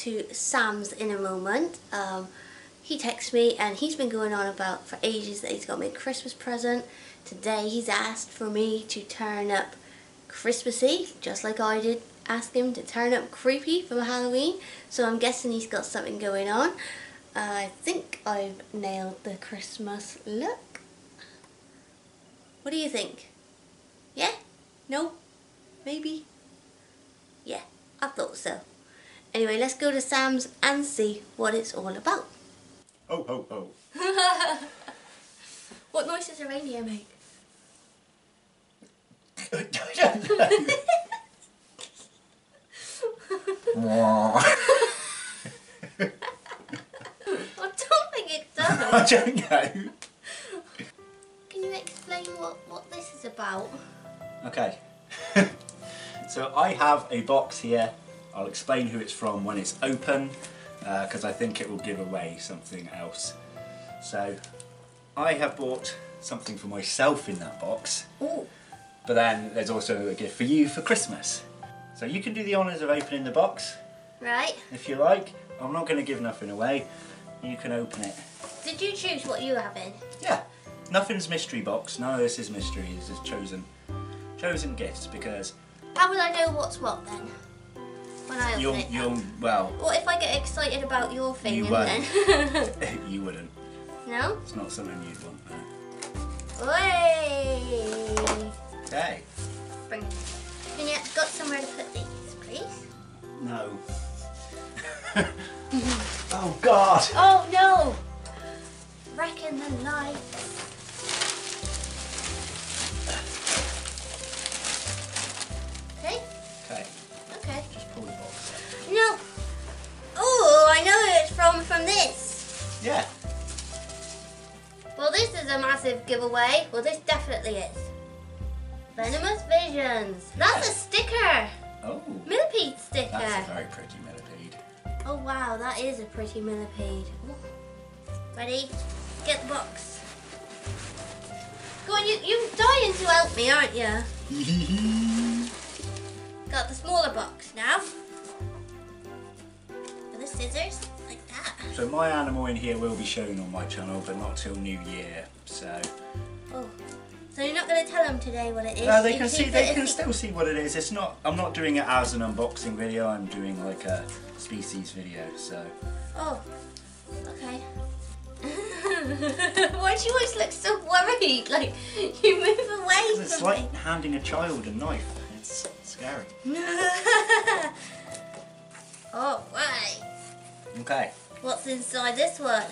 to Sam's in a moment. Um, he texted me and he's been going on about for ages that he's got me a Christmas present. Today he's asked for me to turn up Christmassy, just like I did ask him to turn up creepy for Halloween. So I'm guessing he's got something going on. Uh, I think I've nailed the Christmas look. What do you think? Yeah? No? Maybe? Yeah, I thought so. Anyway, let's go to Sam's and see what it's all about. Oh, ho ho ho. What noise does a reindeer make? I don't know. I don't think it does. I don't know. Can you explain what, what this is about? Okay. so I have a box here. I'll explain who it's from when it's open uh, because I think it will give away something else. So I have bought something for myself in that box, Oh, but then there's also a gift for you for Christmas. So you can do the honours of opening the box right. if you like. I'm not going to give nothing away. You can open it. Did you choose what you have in? Yeah, nothing's mystery box. None of this is mystery. This is chosen, chosen gifts because How will I know what's what then? When I you'll, you'll, well, What if I get excited about your thing You and won't. then... you wouldn't. no? It's not something you'd want. No. Oi! Okay. Bring it. Yet, got somewhere to put these, please? No. oh God. Oh no! Reckon the lights. From this. Yeah. Well, this is a massive giveaway. Well, this definitely is. Venomous Visions. That's a sticker. Oh. Millipede sticker. That's a very pretty millipede. Oh wow, that is a pretty millipede. Ooh. Ready? Get the box. Go on, you, you're dying to help me, aren't you? Got the smaller box now. With the scissors. So my animal in here will be shown on my channel, but not till New Year. So Oh. So you're not going to tell them today what it is? no, they You can see. They can still see what it is. It's not. I'm not doing it as an unboxing video. I'm doing like a species video. So Oh, okay. Why do you always look so worried? Like you move away it's like handing a child a knife. It's scary. oh, right. Okay. What's inside this one?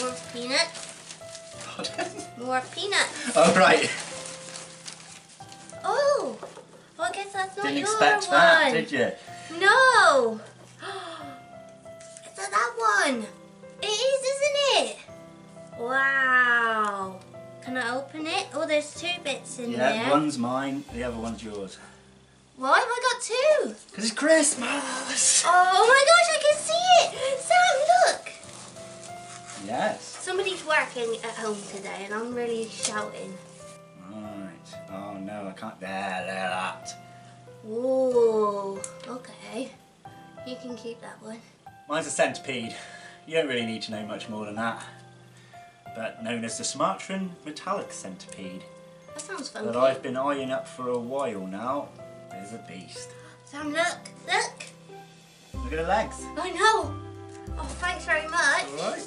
More peanuts. More peanuts. All right. Oh, well, I guess that's not Didn't your expect one. that, did you? No. It's not that one. It is, isn't it? Wow. Can I open it? Oh, there's two bits in Yeah, there. one's mine, the other one's yours. Why have I got two? Because it's Christmas! Oh, oh my gosh, I can see it! Sam, look! Yes. Somebody's working at home today and I'm really shouting. Right. Oh no, I can't. There, there, that. Whoa, okay. You can keep that one. Mine's a centipede. You don't really need to know much more than that. But known as the Sumatran metallic centipede. That sounds funky. That I've been eyeing up for a while now. There's a beast. Sam, look, look! Look at the legs. I know! Oh, thanks very much. Alright.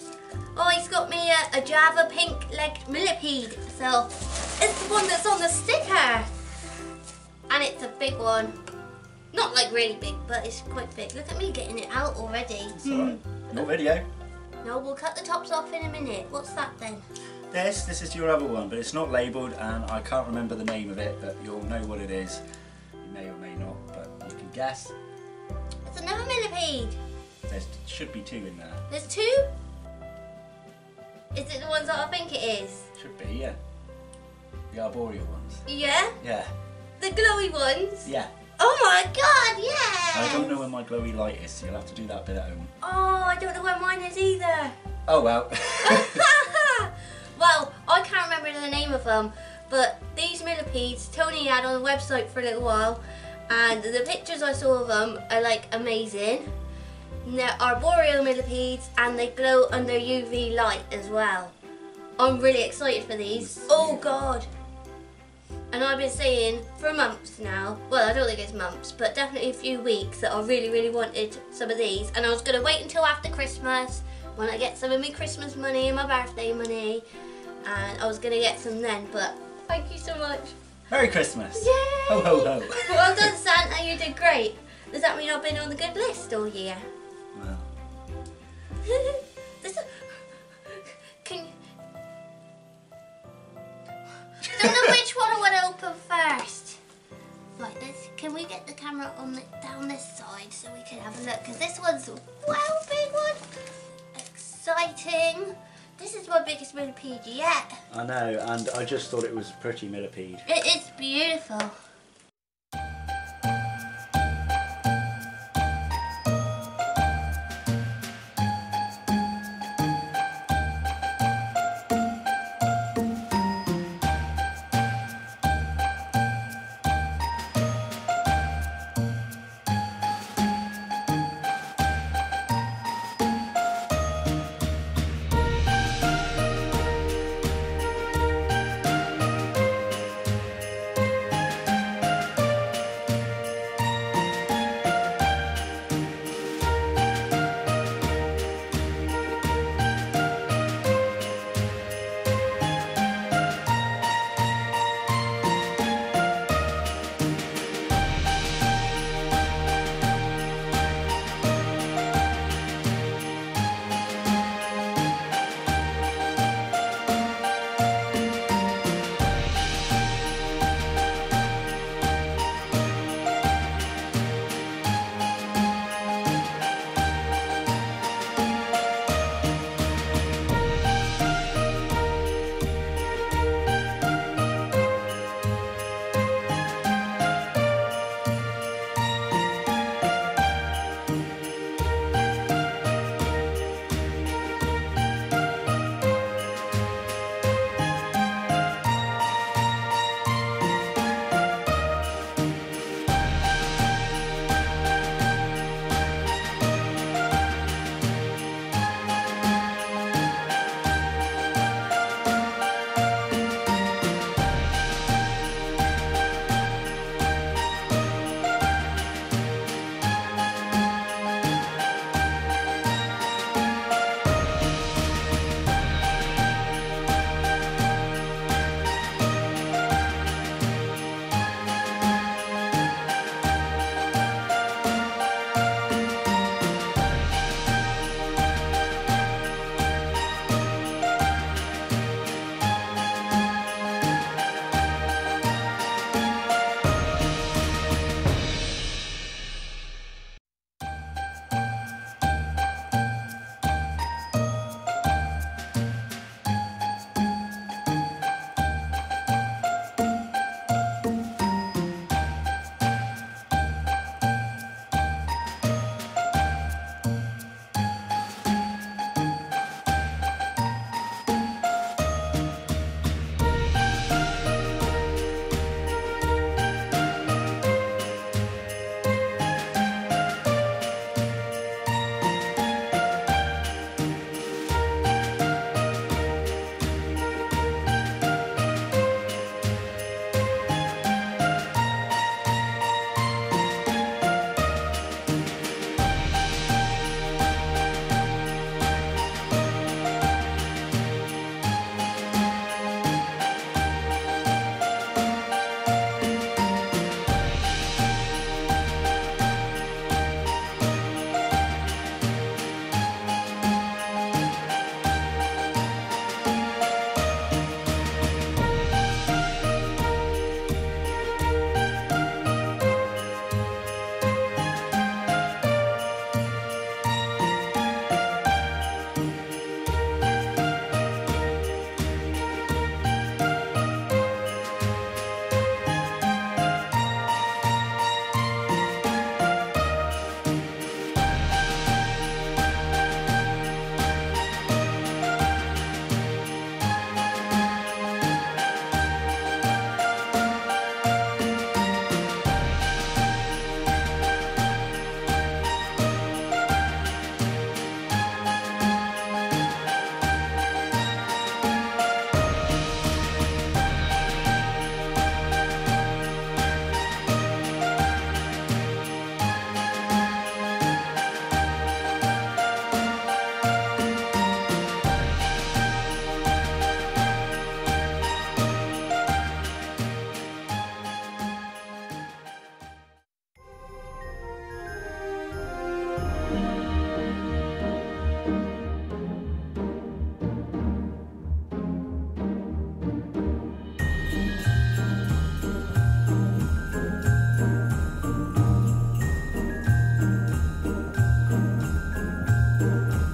Oh, he's got me a, a Java pink-legged millipede. So, it's the one that's on the sticker. And it's a big one. Not like really big, but it's quite big. Look at me getting it out already. It's alright. No hmm. video. No, we'll cut the tops off in a minute. What's that then? This, this is your other one, but it's not labelled and I can't remember the name of it, but you'll know what it is. May or may not, but you can guess. It's another millipede. There should be two in there. There's two? Is it the ones that I think it is? Should be, yeah. The arboreal ones. Yeah? Yeah, The glowy ones? yeah. Oh my god, yeah! I don't know where my glowy light is, so you'll have to do that bit at home. Oh, I don't know where mine is either. Oh well. well, I can't remember the name of them, but these millipedes Tony had on the website for a little while, and the pictures I saw of them are like amazing. And There are arboreal millipedes and they glow under UV light as well. I'm really excited for these. Oh god! And I've been saying for months now, well I don't think it's months, but definitely a few weeks that I really really wanted some of these and I was going to wait until after Christmas when I get some of my Christmas money and my birthday money and I was going to get some then but thank you so much. Merry Christmas! Yay! Ho ho ho! well done Santa, you did great. Does that mean I've been on the good list all year? Well, this can don't know which one I want to open first. Right, let's. Can we get the camera on the, down this side so we can have a look? Because this one's a well big one. Exciting. This is my biggest millipede yet. I know, and I just thought it was a pretty millipede. It is beautiful. Ah.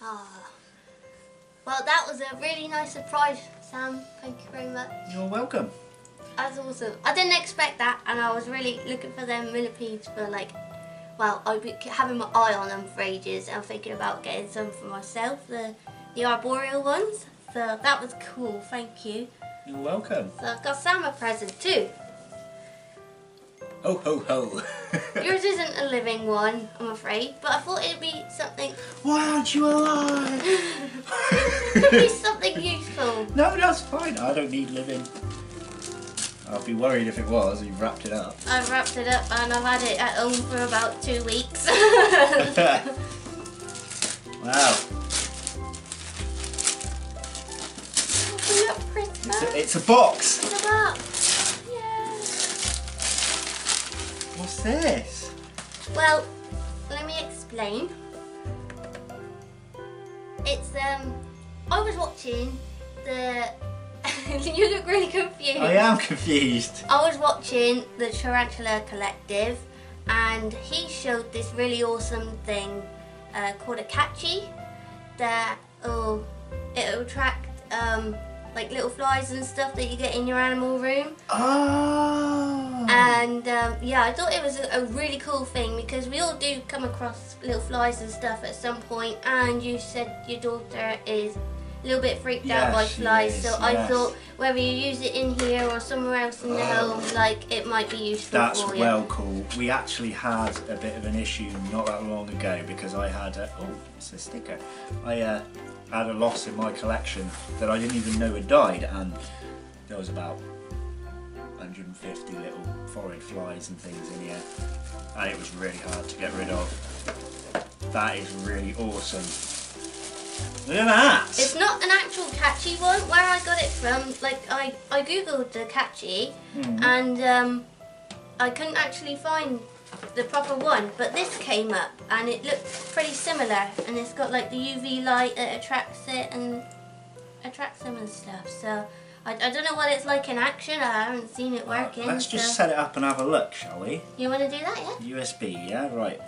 Ah. Well, that was a really nice surprise, Sam. Thank you very much. You're welcome. That's awesome. I didn't expect that, and I was really looking for them millipedes for like, well, I've been having my eye on them for ages, and thinking about getting some for myself, the the arboreal ones. So that was cool. Thank you. You're welcome. So I've got Sam a present too. Oh ho ho. Yours isn't a living one, I'm afraid, but I thought it'd be something Why aren't you alive? it'd be something useful. no, that's fine. I don't need living. I'd be worried if it was. You've wrapped it up. I've wrapped it up and I've had it at home for about two weeks. wow. Open up Christmas. It's a, it's a box. It's a box. Yeah. What's this? Well, let me explain. It's um, I was watching the. you look really confused. I am confused. I was watching the Tarantula Collective, and he showed this really awesome thing uh, called a Katchy that oh, it'll attract um, like little flies and stuff that you get in your animal room. Oh. And um, yeah, I thought it was a, a really cool thing because we all do come across little flies and stuff at some point. And you said your daughter is little bit freaked out by flies, is, so I thought whether you use it in here or somewhere else in the Oh. home, like it might be useful That's for you. well cool. We actually had a bit of an issue not that long ago because I had a, oh, it's a sticker. I uh, had a loss in my collection that I didn't even know had died, and there was about 150 little phorid flies and things in here, and it was really hard to get rid of. That is really awesome. Look at that! It's not an actual Katchy one. Where I got it from, like I, I googled the Katchy, Hmm. and um, I couldn't actually find the proper one. But this came up, and it looked pretty similar. And it's got like the UV light that attracts it and attracts them and stuff. So I, I don't know what it's like in action. I haven't seen it working. Let's just so- set it up and have a look, shall we? You want to do that, yeah? USB, yeah, right.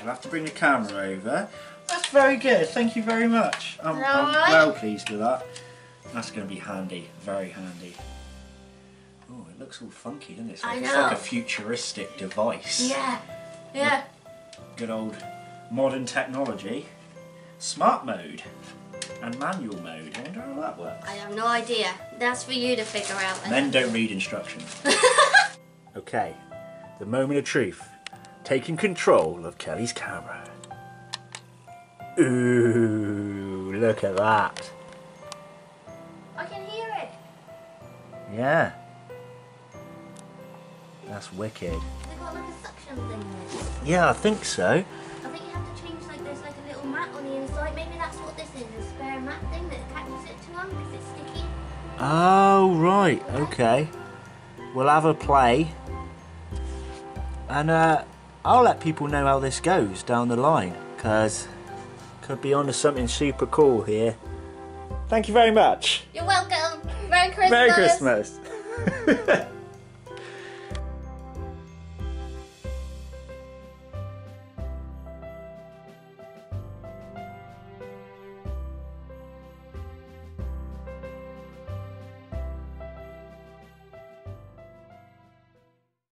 I'll have to bring the camera over. That's very good, thank you very much. I'm, I'm well pleased with that. That's going to be handy, very handy. Oh, it looks all funky, doesn't it? It's I like, it's like a futuristic device. Yeah, yeah. Good old modern technology. Smart mode and manual mode. I wonder how that works. I have no idea. That's for you to figure out. Men don't read instructions. okay, the moment of truth. Taking control of Kelly's camera. Ooh, look at that. I can hear it. Yeah. That's wicked. Got like a suction thing there. Yeah, I think so. I think you have to change like there's like a little mat on the inside. Maybe that's what this is, a spare mat thing that attaches it to one because it's sticky. Oh, right, okay. We'll have a play. And uh, I'll let people know how this goes down the line, because could be onto something super cool here. Thank you very much. You're welcome. Merry Christmas. Merry Christmas.